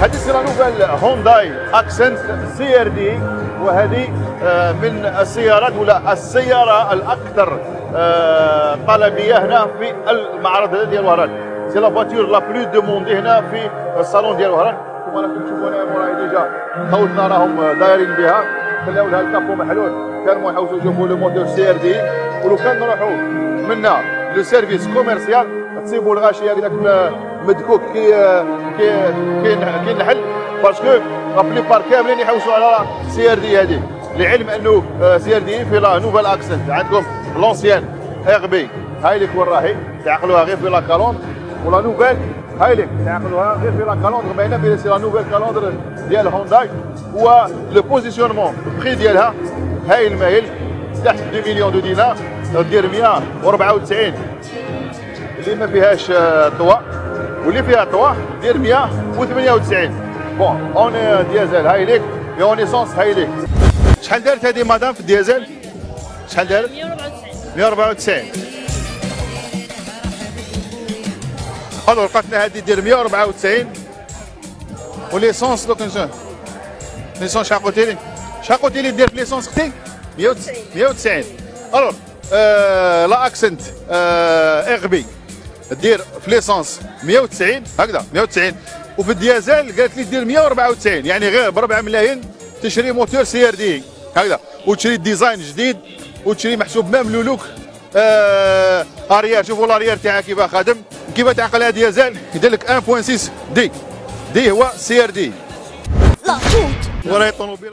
هذه سيرا nouvelle هونداي أكسنت CRDi وهذه آه، من السيارات ولا السيارة الأكثر آه، طلبية هنا في المعرض ديال وهران. c'est la voiture la plus demandée هنا في الصالون ديال وهران. كما راكم تشوفون موراي déjà خوتنا راهم دايرين بها. خلاو لها ال capot محلول. كانوا يحوسوا يشوفوا le moteur CRDi. ولو كان نروحوا منا le service commercial تصيبوا الغاشي هكذاك مدكوك كي كي كي كي نحل. parce que la plupart كاملين يحوسوا على CRDi هذه. لعلم أنه CRDi في la nouvelle اكسنت عندكم l'ancienne ار بي هاي لك وين راهي؟ تعقلوها غير في la calandre و la nouvelle هاي لك. تعقلوها غير في la calandre باينه بلي c'est la nouvelle calandre ديال هونداي و le positionnement البري ديالها. هاي المايل. تحت 2 مليون دو دينار. دير 194 اللي ما فيهاش طوا واللي فيها طوا دير 198 بون اون ديزل هاي ليك اي اون ايسونس هاي ليك شحال دارت هذه مدام في الديزل شحال دارت 194 194 ألو لقاتنا هذه دير 194 وليسونس دوك نشوف l'essence شحال قلتي لي شحال قلتي لي دير في l'essence أختي 190 190 ألو آه la اكسنت آه اغبي دير في l'essence 190 هكذا 190 وفي الديازل قالت لي دير 194 يعني غير ب 4 ملايين تشري moteur CRDi هكذا. وتشري design جديد وتشري محسوب même le look آه arrière شوفوا ال arrière تاعها كيف خادم. كيف تعقلها ديازل يدير لك 1.6 دي دي هو سي إر دي. لا وراهي طوموبيل